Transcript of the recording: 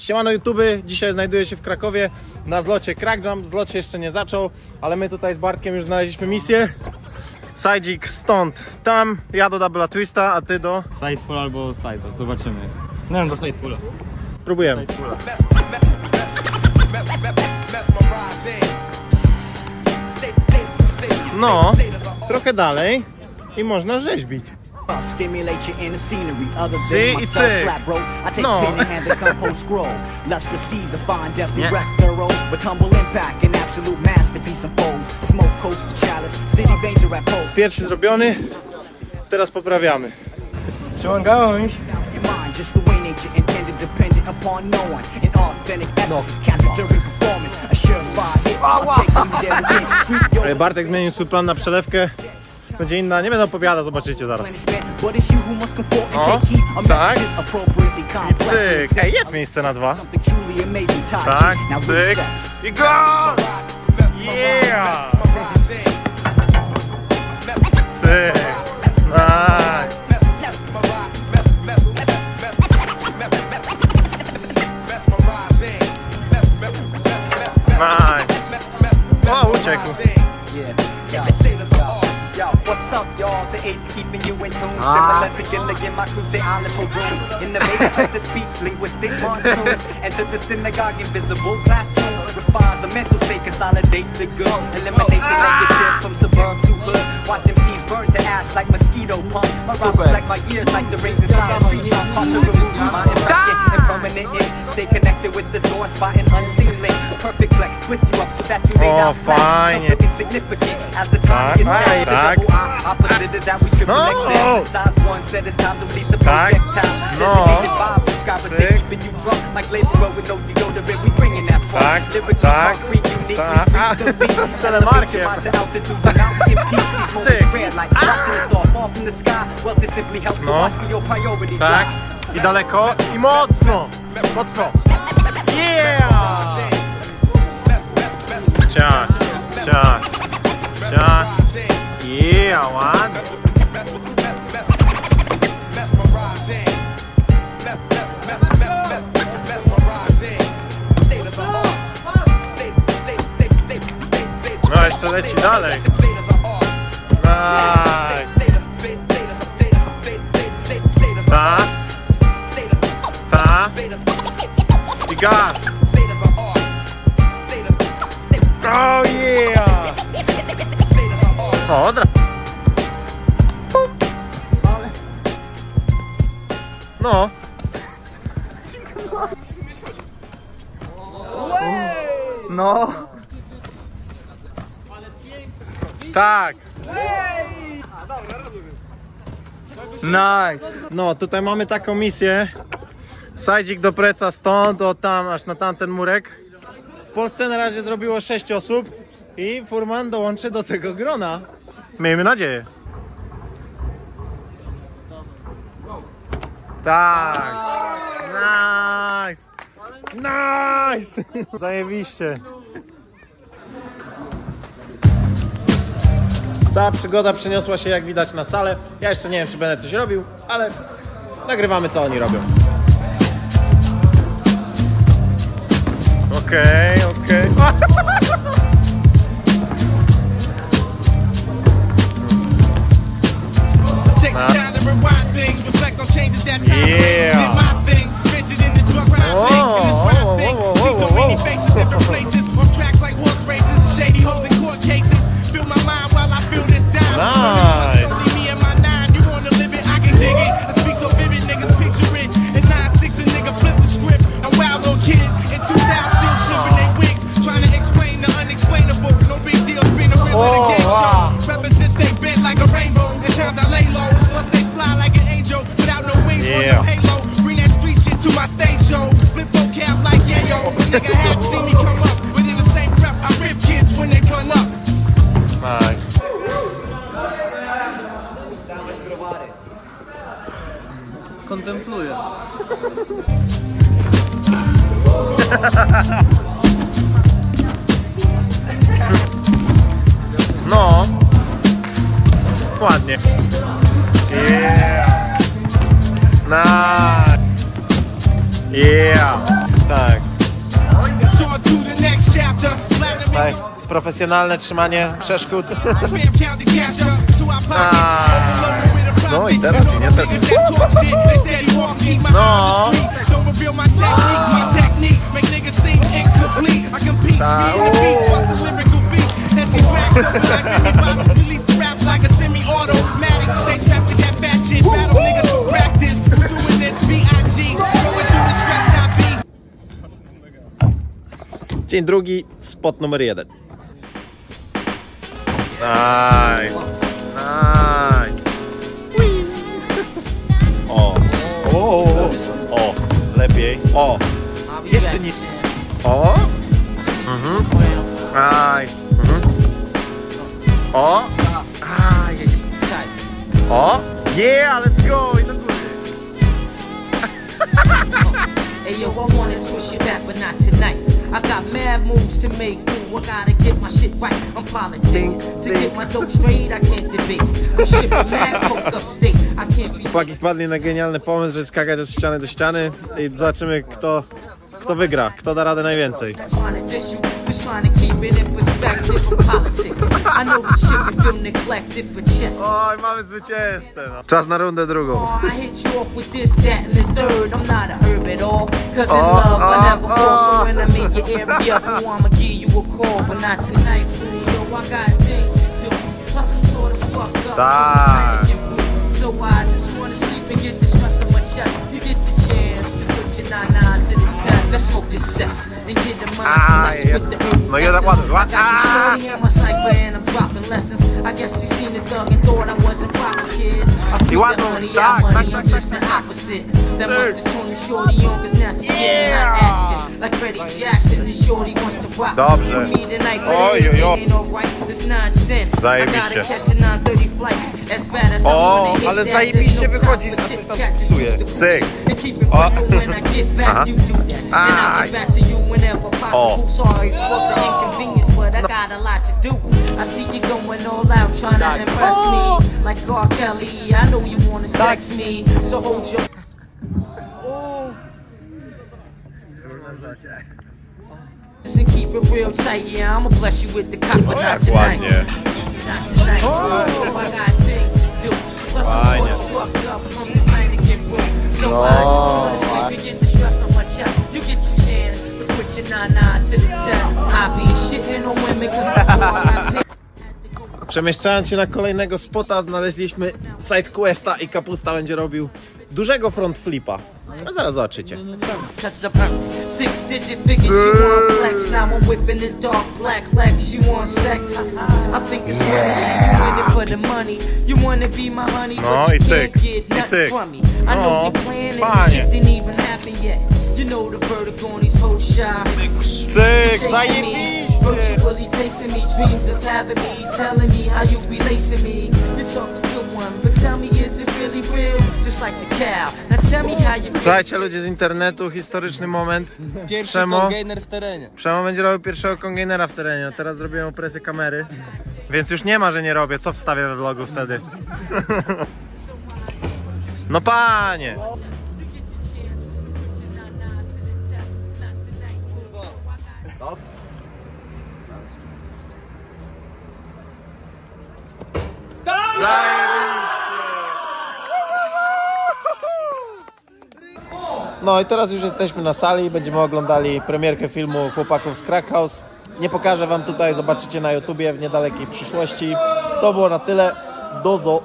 Siemano YouTube, dzisiaj znajduję się w Krakowie na zlocie Crackjump. Zlot się jeszcze nie zaczął, ale my tutaj z Bartkiem już znaleźliśmy misję. Sajdzik stąd tam, ja do Double Twista, a ty do... Sideful albo side, zobaczymy. Nie wiem, do sidefula. Próbujemy. No, trochę dalej i można rzeźbić. Stimulate your inner scenery. Other See, than my it's a- flat, bro. I take No. pen and hand the compost scroll. Lustrous seas of fine, deftly Yeah. wreck thorough. With humble impact and absolute masterpiece unfolds. Smoke coats to chalice. City veins are at pulse. Pierwszy zrobiony, teraz poprawiamy. Trzymam gałąź. Your mind, just the way nature intended, dependent upon no one. An authentic essence is captured during performance. A surefire hit. I'm taking you there within. Street yo. E, Bartek zmienił swój plan na przelewkę. Będzie inna, nie będę opowiadał, zobaczycie zaraz. O, tak. I cyk. Ej, jest miejsce na dwa. Tak, cyk. I go! Yeah! Cyk. My crew's the island for room. In the maze of the speech, linguistic monsoon. Enter the synagogue, invisible platoon. Refine the mental state, consolidate the good. Eliminate the negative from suburb to hood. Watch MCs burn to ash like mosquito pump. My rhymes reflect my years like the rains inside a tree trunk. Hard to remove my impression and permanent ink. Stay connected with the source by an unseen link. Perfect flex, twist you up so that you lay Oh, flat. fine. Something insignificant as the time Tak, gets tak, down. tak. Visible eye, opposite is that we triple No. Size one said it's time to release the projectile. No. Designated by prescribers, they Cyk. keeping you drunk like laborer with no deodorant. We bringing that funk. Lyrically tak, concrete, unique, tak. we freak the beat. Telemarkiem. Elevate your mind to altitudes and mountain peaks. These moments rare like dropping a star fall from the sky. Well, this simply helps. So watch for your priorities. Tak. I daleko. I mocno. Mocno. Ciach, ciach, ciach. Yeah, ładnie. No, jeszcze leci dalej. Nice. Ta. Ta. I. No. No, Tak. nice. No, tutaj mamy taką misję. Sajdzik do preca stąd, o tam, aż na tamten murek. W Polsce na razie zrobiło 6 osób i Furman dołączy do tego grona. Miejmy nadzieję. Tak. Nice. Nice. Zajebiście. Cała przygoda przeniosła się jak widać na salę. Ja jeszcze nie wiem czy będę coś robił, ale nagrywamy co oni robią. Okej, okej. Take Kontempluję. No. Ładnie. Yeah. Nice. Yeah! Tak, tak. Profesjonalne trzymanie przeszkód. no interacinientă Não. Da, Dzień tá. drugi, spot numer jeden. Nice. Nice. O, o. Lepiej. O. Jeszcze nie. O. Mhm. Nice. Mhm. O. Aj. O. Yeah, let's go. I. Hey yo, I wanna twist you back, but not tonight. I got mad moves to make. Ooh, I gotta get my shit right. I'm politicking. To get my dope straight, I can't debate. I'm mad coke upstate. I can't be. Chłopaki wpadli na genialny pomysł, że skakać od ściany do ściany i zobaczymy kto, kto wygra, kto da radę najwięcej. Trying to diss you, just trying to keep it in perspective. I'm politicking. I know this shit can feel neglected, but check. Oj, mamy zwycięzcę. No. Czas na rundę drugą. Oh, I hit you off with this, that, and the third. I'm not a herb at all. Cause in Oh, love, I oh, never fall. oh. So ah. when I'm in your area, boo, I'ma give you a call. But not tonight, boo. Yo, I got things to do. Plus, I'm sort of fucked up. Ah, yeah. No. I got the Ah. shorty in my cipher and I'm dropping lessons. I guess you seen the thug and thought I wasn't proper, kid. I You feel want that money, out money, I'm just the opposite. That Sir. must have turned the shorty on, cause now she's getting hot action. Like Freddie Jackson, the shorty wants to rock. Dobrze. Oj, oj, oj. Zajebiście. gotta catch a 9:30 flight. As bad as I O, ale zajebiście wychodzisz, a coś tam psuje. Cyk. O. Aha. You do that. And I'll get back to you whenever possible. Sorry for the inconvenience, but I got a lot to do. I see you going all out trying to impress me. Like R. Kelly, I know you wanna sex me. So hold your. And keep it real tight, yeah. I'ma bless you with the cop, but not tonight. Not tonight. Oh, I got things to do. Plus, I'm Fajnie. sort of fucked up from this Heineken brew. So No, I just wanna sleep and get the chest. You get your chance to put your nine to the test. I be shitting on women cause Przemieszczając się na kolejnego spota, znaleźliśmy sidequesta i kapusta będzie robił dużego front flipa. A zaraz zobaczycie. Cause I've earned six digit figures, she want flex. Now I'm whipping the dark black legs, she want sex. I think it's funny, you in it for the money. You wanna be my honey, No, but i you cyk, can't get i nothing cyk. from me. I know No, you're playing and fajnie. the shit didn't even happen yet. You know the verdict on these whole shy. Cyk, Chasing me, virtually tasting me, dreams of having me, telling me how you be lacing me. You're talking to one, but tell me, is it really real? Just like the cow. Now tell me how you. Słuchajcie ludzie z internetu, historyczny moment. Pierwszy Przemo. kontener w terenie. Przemo będzie robił pierwszego kongenera w terenie. No Teraz zrobiłem opresję kamery. Więc już nie ma, że nie robię. Co wstawię we vlogu wtedy? No panie! No i teraz już jesteśmy na sali, będziemy oglądali premierkę filmu Chłopaków z Crackhouse. Nie pokażę wam tutaj, zobaczycie na YouTubie w niedalekiej przyszłości. To było na tyle. Dozo.